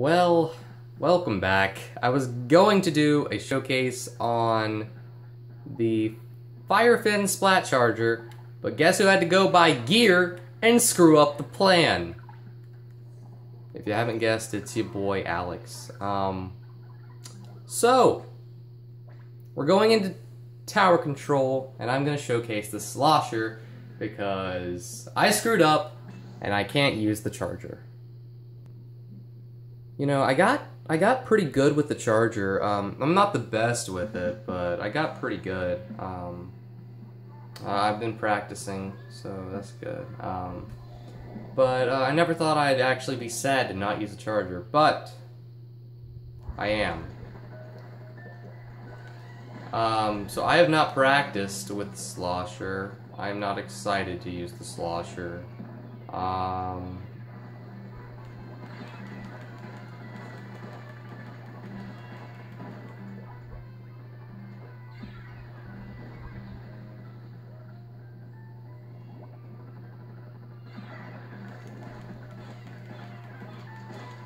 Well, welcome back. I was going to do a showcase on the Firefin Splat Charger, but guess who had to go buy gear and screw up the plan? If you haven't guessed, it's your boy Alex. Um, so, we're going into tower control, and I'm going to showcase the Slosher because I screwed up and I can't use the charger. You know, I got I got pretty good with the charger. Um, I'm not the best with it, but I got pretty good. Um, uh, I've been practicing, so that's good. Um, but uh, I never thought I'd actually be sad to not use a charger, but I am. Um, so I have not practiced with the slosher. I am not excited to use the slosher. Um,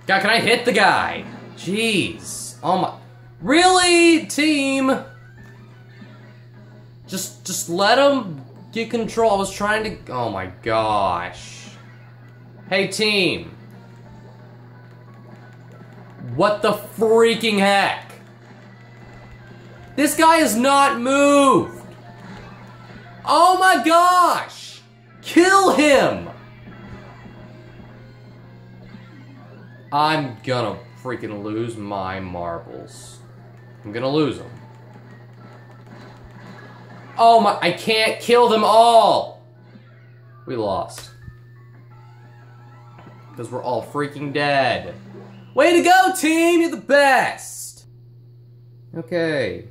God, can I hit the guy? Jeez. Oh my. Really, team? Just, just let him get control. I was trying to. Oh my gosh. Hey, team. What the freaking heck? This guy has not moved. Oh my gosh. Kill him. I'm gonna freaking lose my marbles. I'm gonna lose them. Oh my, I can't kill them all! We lost. Because we're all freaking dead. Way to go, team! You're the best! Okay.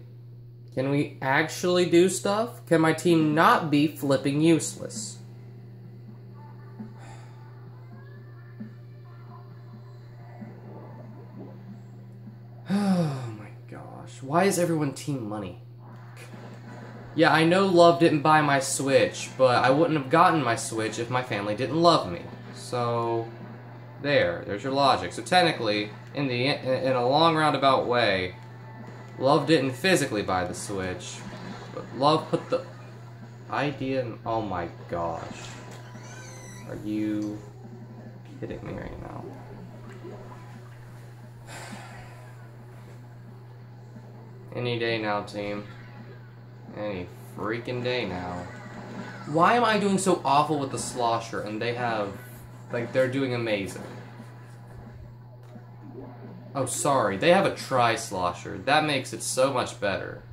Can we actually do stuff? Can my team not be flipping useless? Why is everyone team money? Yeah, I know love didn't buy my Switch, but I wouldn't have gotten my Switch if my family didn't love me. So, there, there's your logic. So technically, in the in a long roundabout way, love didn't physically buy the Switch, but love put the idea in, oh my gosh. Are you kidding me right now? Any day now, team. Any freaking day now. Why am I doing so awful with the slosher and they have... Like, they're doing amazing. Oh, sorry. They have a tri-slosher. That makes it so much better.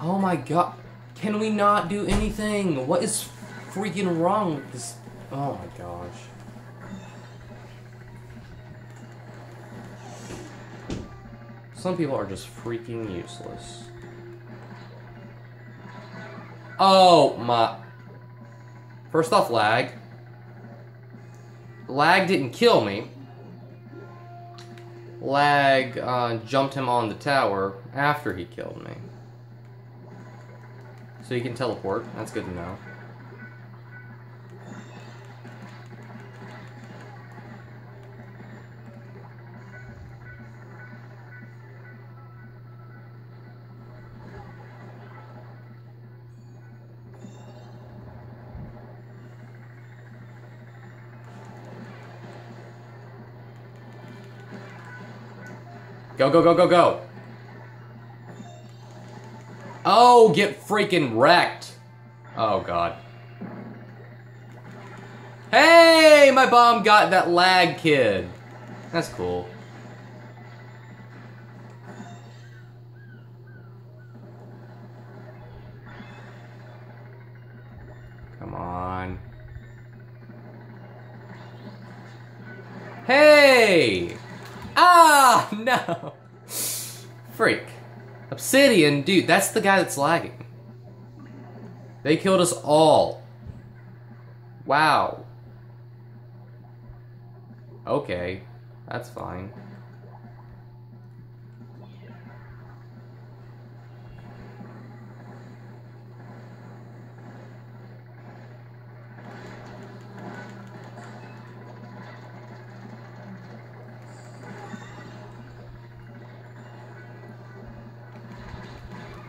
Oh my god. Can we not do anything? What is freaking wrong with this? Oh my gosh. Some people are just freaking useless. Oh my... First off, lag. Lag didn't kill me. Lag uh, jumped him on the tower after he killed me. So he can teleport. That's good to know. Go, go, go, go, go. Oh, get freaking wrecked. Oh, God. Hey, my bomb got that lag kid. That's cool. Come on. Hey! Ah, no. Freak. Obsidian, dude, that's the guy that's lagging. They killed us all. Wow. Okay, that's fine.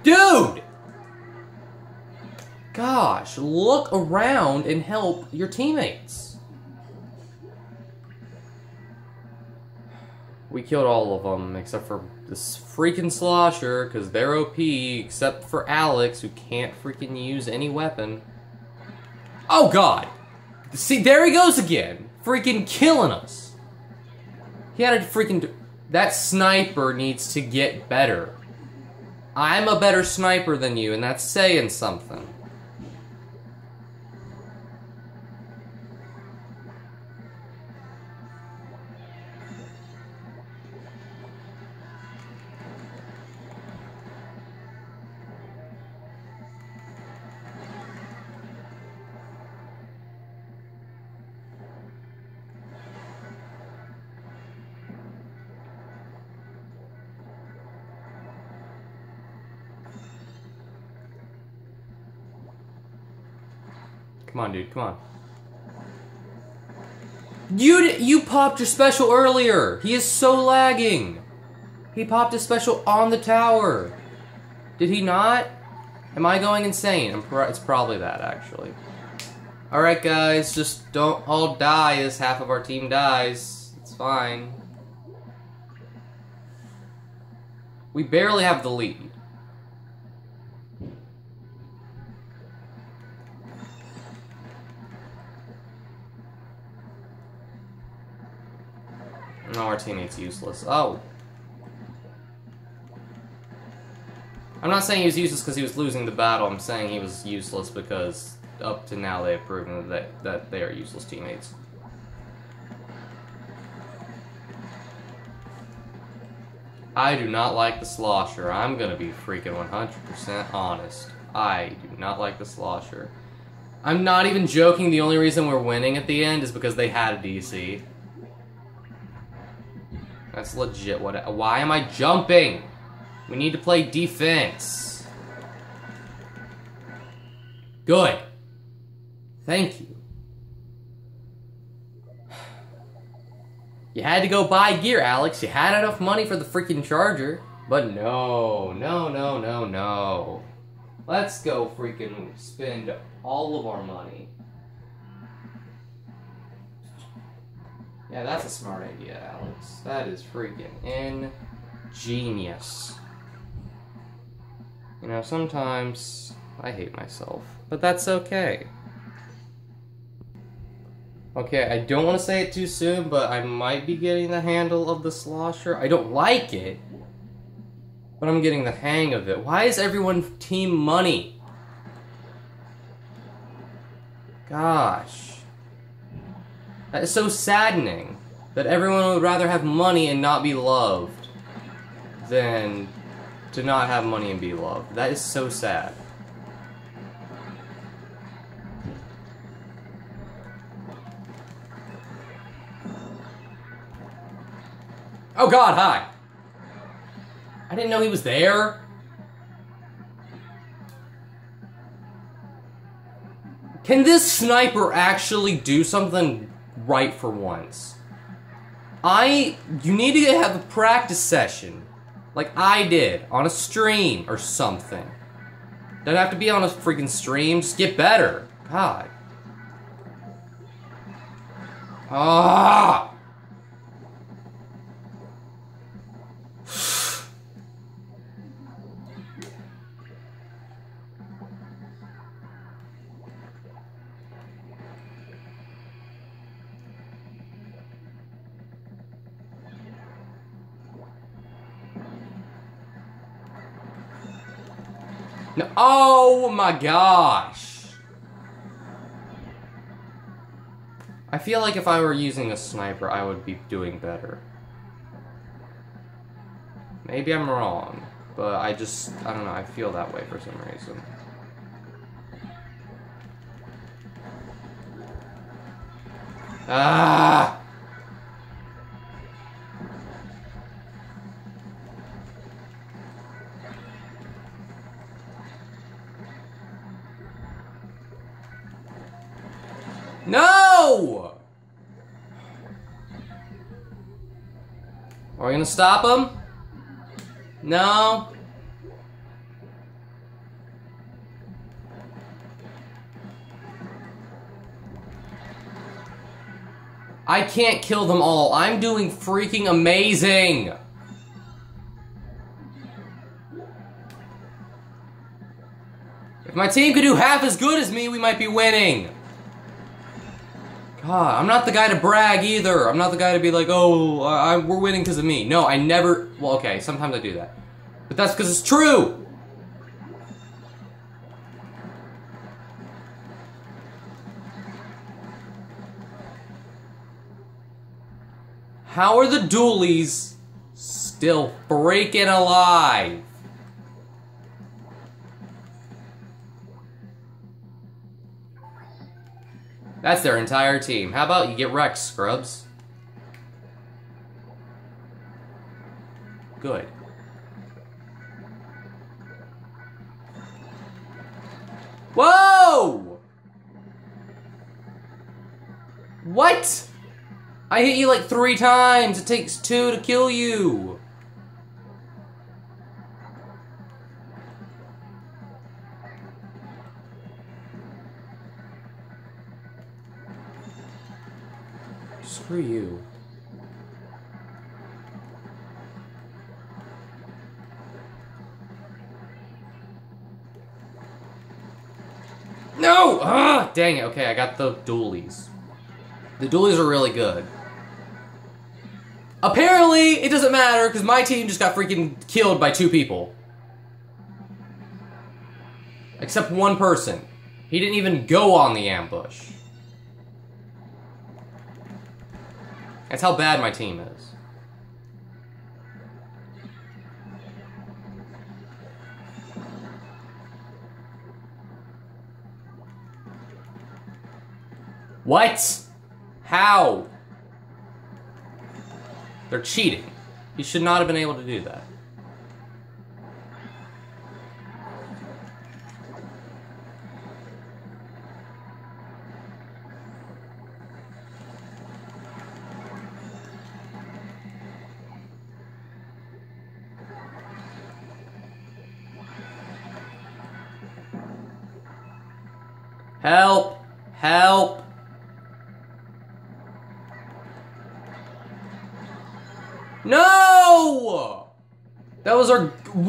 Dude! Gosh, look around and help your teammates. We killed all of them except for this freaking slosher because they're OP except for Alex who can't freaking use any weapon. Oh god! See, there he goes again! Freaking killing us! He had a freaking... That sniper needs to get better. I'm a better sniper than you, and that's saying something. Come on, dude. Come on. You you popped your special earlier. He is so lagging. He popped his special on the tower. Did he not? Am I going insane? Pro it's probably that, actually. Alright, guys. Just don't all die as half of our team dies. It's fine. We barely have the lead. No, our teammate's useless. Oh. I'm not saying he was useless because he was losing the battle. I'm saying he was useless because up to now they have proven that, that they are useless teammates. I do not like the slosher. I'm gonna be freaking 100% honest. I do not like the slosher. I'm not even joking. The only reason we're winning at the end is because they had a DC. That's legit. What? Why am I jumping? We need to play defense. Good. Thank you. You had to go buy gear, Alex. You had enough money for the freaking charger. But no, no, no, no, no. Let's go freaking spend all of our money. Yeah, that's a smart idea, Alex. That is freaking ingenious. You know, sometimes I hate myself, but that's okay. Okay, I don't want to say it too soon, but I might be getting the handle of the slosher. I don't like it, but I'm getting the hang of it. Why is everyone team money? Gosh. That is so saddening. That everyone would rather have money and not be loved than to not have money and be loved. That is so sad. Oh god, hi! I didn't know he was there. Can this sniper actually do something right for once. I, you need to have a practice session, like I did, on a stream or something. Doesn't have to be on a freaking stream, just get better. God. Ah! No, oh my gosh. I feel like if I were using a sniper, I would be doing better. Maybe I'm wrong, but I just, I don't know, I feel that way for some reason. Ah! Are we gonna stop him? No? I can't kill them all. I'm doing freaking amazing. If my team could do half as good as me, we might be winning. God, I'm not the guy to brag either. I'm not the guy to be like, oh, I, we're winning because of me. No, I never. Well, okay, sometimes I do that. But that's because it's true. How are the dualies still freaking alive? That's their entire team. How about you get wrecked, scrubs? Good. Whoa! What? I hit you like three times. It takes two to kill you. Dang it. Okay, I got the dualies. The dualies are really good. Apparently, it doesn't matter because my team just got freaking killed by two people. Except one person. He didn't even go on the ambush. That's how bad my team is. What? How? They're cheating. He should not have been able to do that.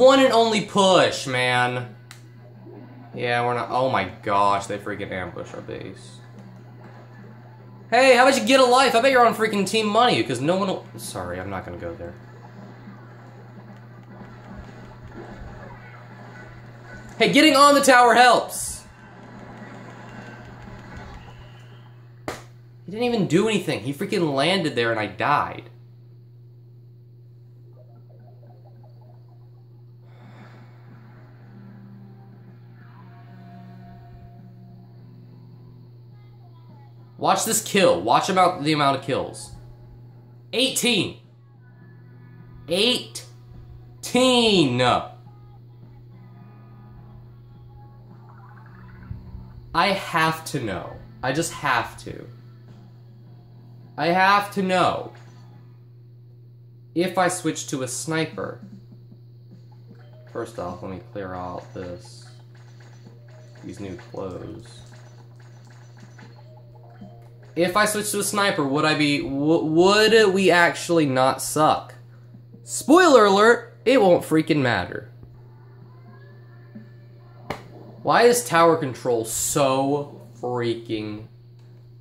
One and only push, man. Yeah, we're not. Oh my gosh, they freaking ambush our base. Hey, how about you get a life? I bet you're on freaking Team Money, because no one will. Sorry, I'm not gonna go there. Hey, getting on the tower helps! He didn't even do anything. He freaking landed there and I died. Watch this kill. Watch about the amount of kills. 18. 18. I have to know. I just have to. I have to know. If I switch to a sniper. First off, let me clear out this. These new clothes. If I switch to a sniper, would I be... would we actually not suck? Spoiler alert, it won't freaking matter. Why is tower control so freaking...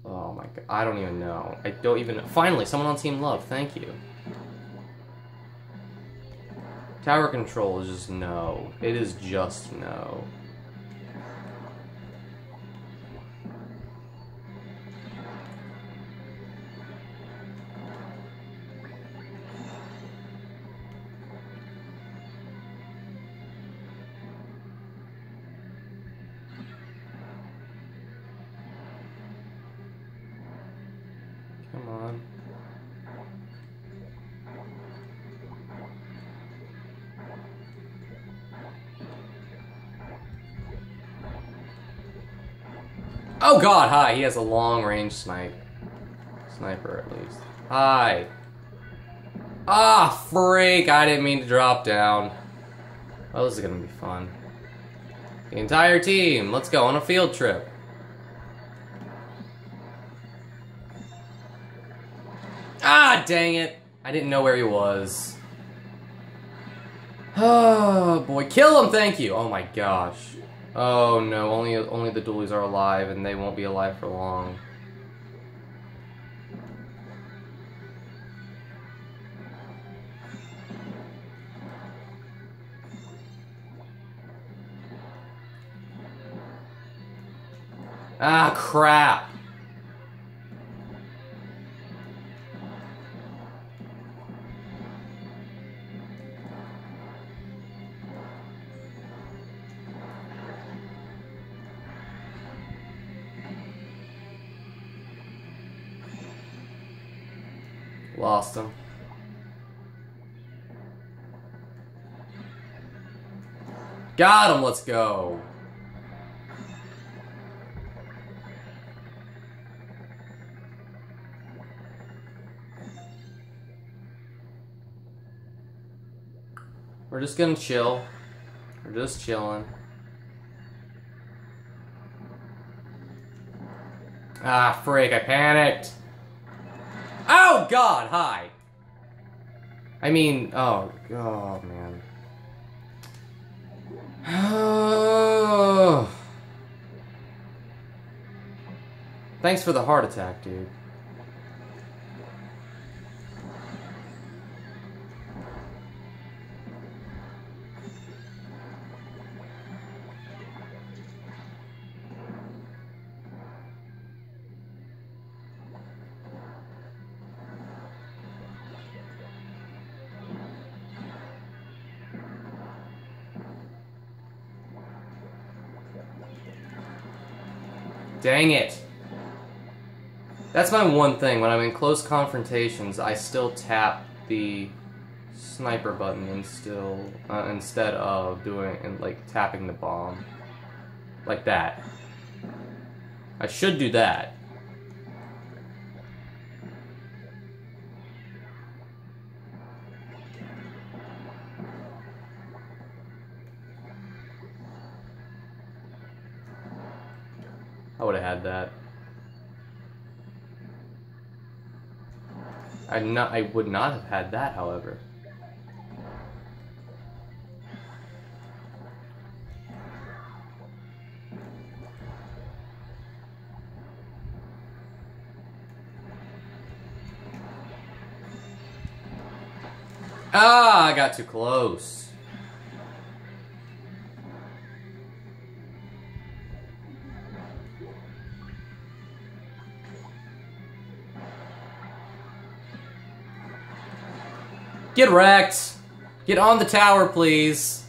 Oh my god, I don't even know. I don't even. Finally, someone on Team Love, thank you. Tower control is just no. It is just no. God, hi, he has a long range snipe. Sniper at least. Hi. Ah, freak, I didn't mean to drop down. Well, this is gonna be fun. The entire team, let's go on a field trip. Ah, dang it. I didn't know where he was. Oh, boy. Kill him, thank you. Oh, my gosh. Oh, no. Only, only the dualies are alive, and they won't be alive for long. Ah, crap. Lost him. Got him, let's go. We're just gonna chill. We're just chilling. Ah, freak, I panicked. God, hi. I mean, oh, oh, man. Thanks for the heart attack, dude. Dang it. That's my one thing. When I'm in close confrontations, I still tap the sniper button and still uh, instead of doing and like tapping the bomb like that. I should do that. I not I would not have had that, however. Ah, I got too close. Get wrecked. Get on the tower, please.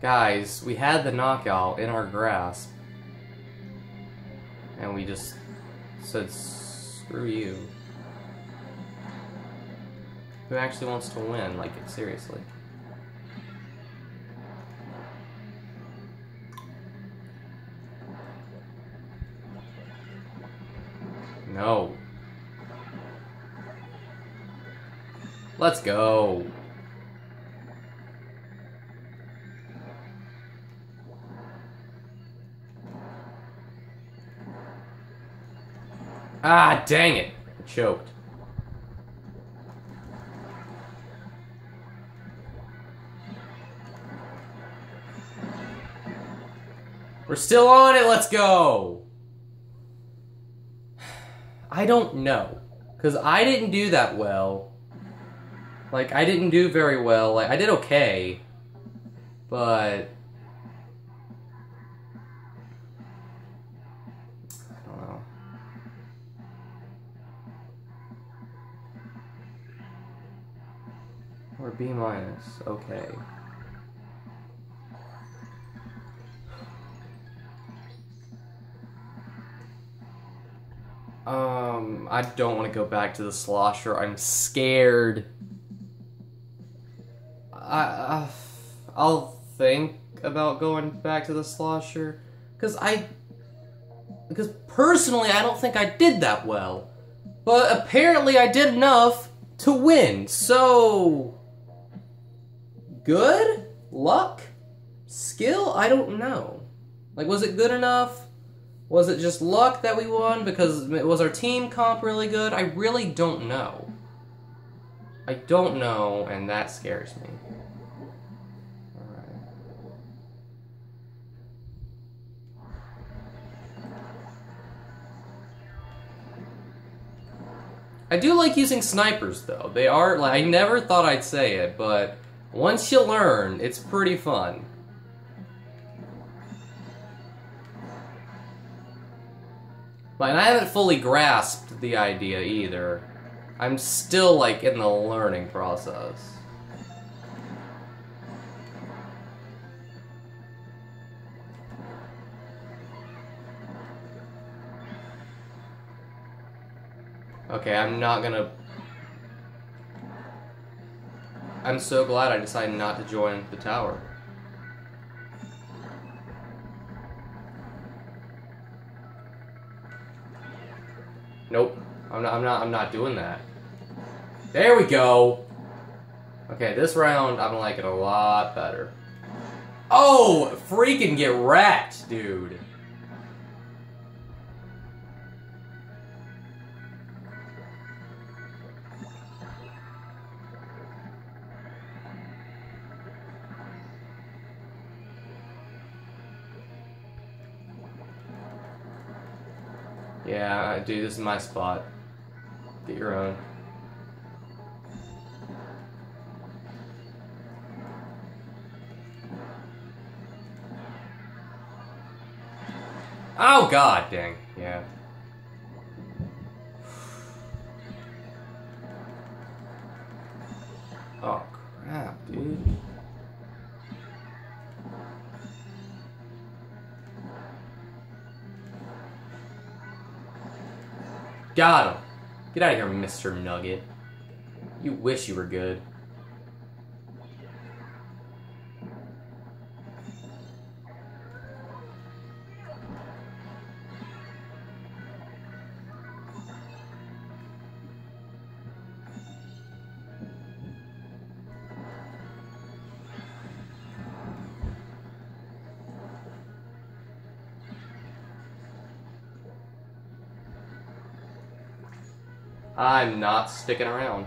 Guys, we had the knockout in our grasp. And we just said, screw you. Who actually wants to win? Like, seriously. No. Let's go. Ah, dang it. I choked. We're still on it, let's go! I don't know. Because I didn't do that well. Like, I didn't do very well. Like, I did okay. But... I don't know. Or B minus. Okay. Um, I don't want to go back to the slosher. I'm scared. I, uh, I'll think about going back to the slosher. Because I... Because personally, I don't think I did that well. But apparently I did enough to win. So... Good? Luck? Skill? I don't know. Like, was it good enough? Was it just luck that we won? Because was our team comp really good? I really don't know. I don't know, and that scares me. I do like using snipers, though. They are, like, I never thought I'd say it, but once you learn, it's pretty fun. But I haven't fully grasped the idea either. I'm still like in the learning process. Okay, I'm not gonna... I'm so glad I decided not to join the tower. Nope. I'm not, I'm not, I'm not doing that. There we go! Okay, this round, I'm like it a lot better. Oh! Freaking get wrecked, dude! Dude, this is my spot. Get your own. Oh god dang, Got him. Get out of here, Mr. Nugget. You wish you were good. Sticking around.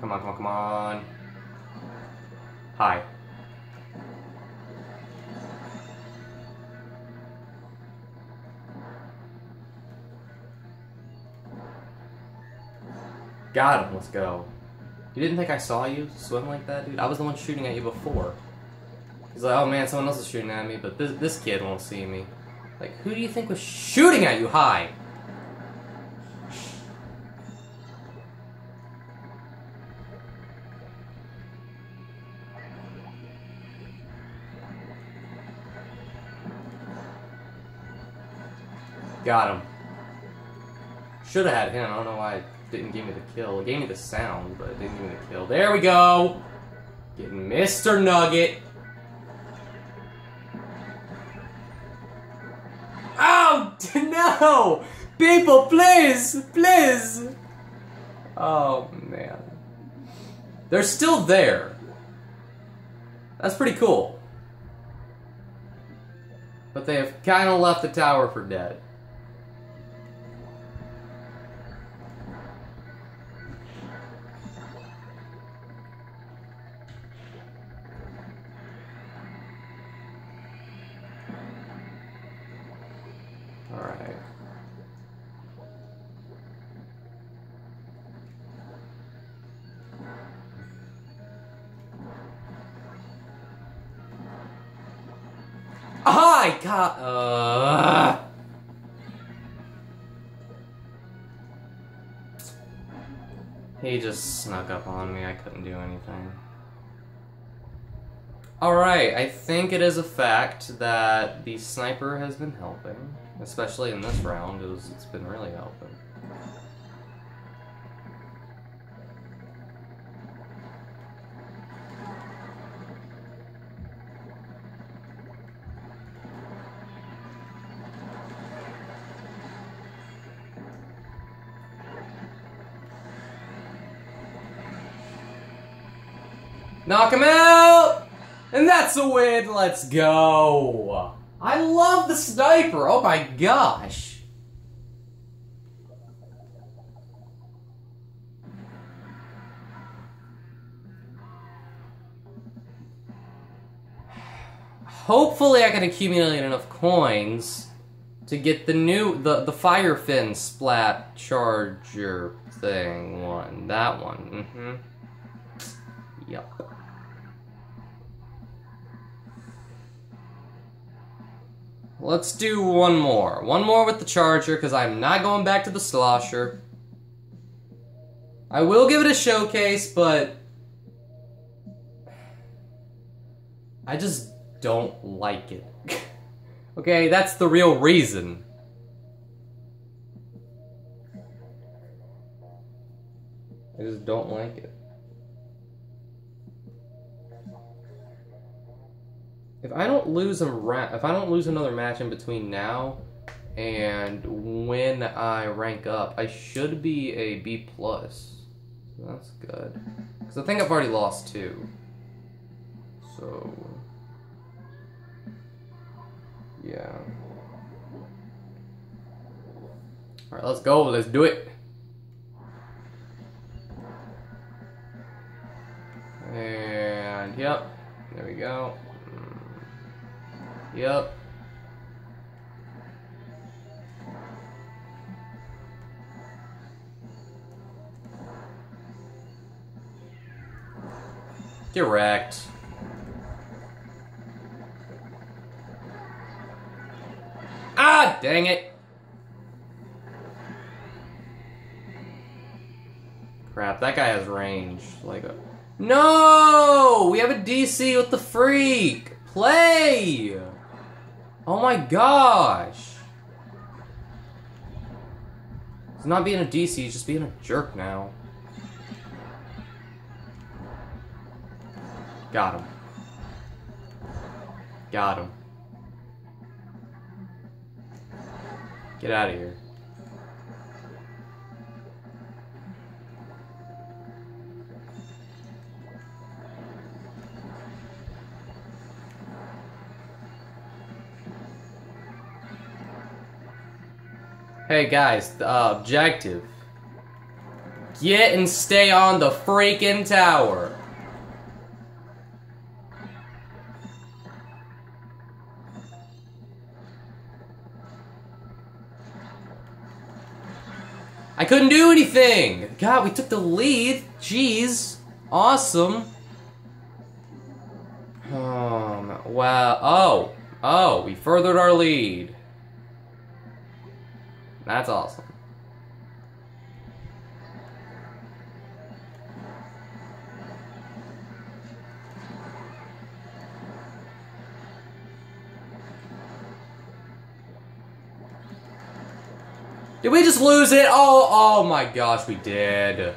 Come on, come on, come on. Hi. Got him, let's go. You didn't think I saw you swim like that, dude? I was the one shooting at you before. He's like, oh man, someone else is shooting at me, but this, this kid won't see me. Like, who do you think was shooting at you Hi! Got him. Should have had him. I don't know why didn't give me the kill. It gave me the sound, but it didn't give me the kill. There we go! Getting Mr. Nugget. Oh, no! People, please! Please! Oh, man. They're still there. That's pretty cool. But they have kind of left the tower for dead. Snuck up on me. I couldn't do anything. Alright, I think it is a fact that the sniper has been helping. Especially in this round, it was, it's been really helping. Knock him out! And that's a win! Let's go! I love the sniper! Oh my gosh! Hopefully I can accumulate enough coins to get the new, the, the fire fin splat charger thing one. That one. Mm-hmm. Yep. Let's do one more. One more with the charger, because I'm not going back to the slosher. I will give it a showcase, but... I just don't like it. okay, that's the real reason. I just don't like it. If I don't lose a ra- if I don't lose another match in between now and when I rank up, I should be a B plus. So that's good. Because I think I've already lost two. So yeah. Alright, let's go. Let's do it. And, yep. There we go. Yep. Direct. Ah, dang it. Crap, that guy has range. Like a... No! We have a DC with the freak! Play! Oh my gosh! He's not being a DC, he's just being a jerk now. Got him. Got him. Get out of here. Hey guys, the objective. Get and stay on the freaking tower. I couldn't do anything! God, we took the lead. Jeez. Awesome. Um, wow. Oh. Oh, we furthered our lead. That's awesome. Did we just lose it? Oh, oh my gosh, we did.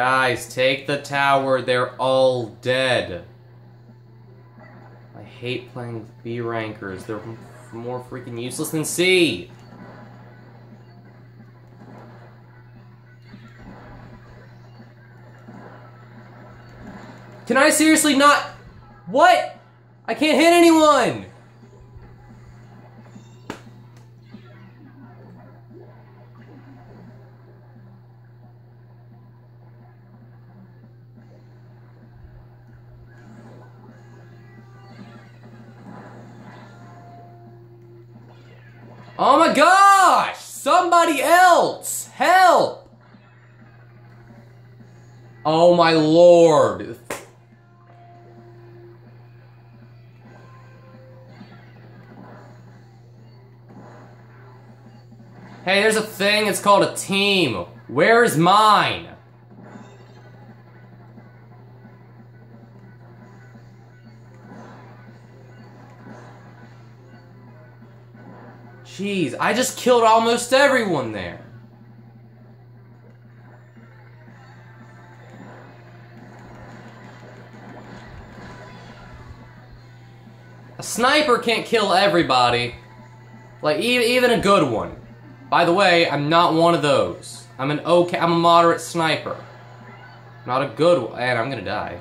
Guys, take the tower. They're all dead. I hate playing B rankers. They're more freaking useless than C. Can I seriously not? What? I can't hit anyone! Help! Oh my lord. Hey, there's a thing, it's called a team. Where's mine? Jeez, I just killed almost everyone there. Sniper can't kill everybody. Like, e- even a good one. By the way, I'm not one of those. I'm an okay, I'm a moderate sniper. Not a good one. And I'm gonna die.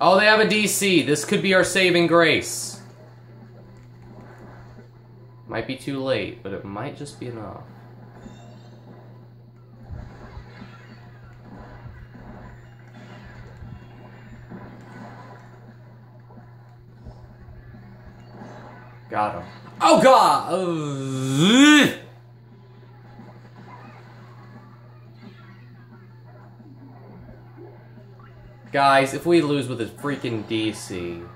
Oh, they have a DC. This could be our saving grace. Might be too late, but it might just be enough. Got him. Oh god! Guys, if we lose with a freaking DC.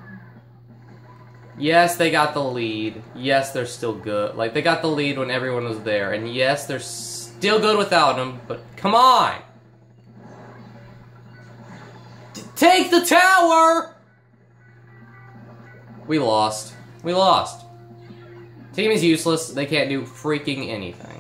Yes, they got the lead. Yes, they're still good. Like, they got the lead when everyone was there. And yes, they're still good without him, but come on! T take the tower! We lost. We lost. Team is useless. They can't do freaking anything.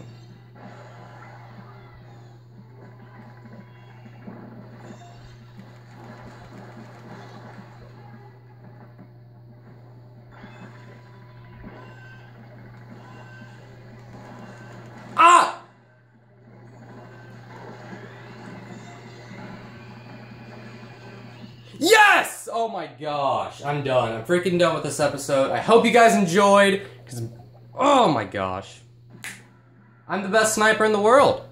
Freaking done with this episode. I hope you guys enjoyed, because, oh my gosh. I'm the best sniper in the world.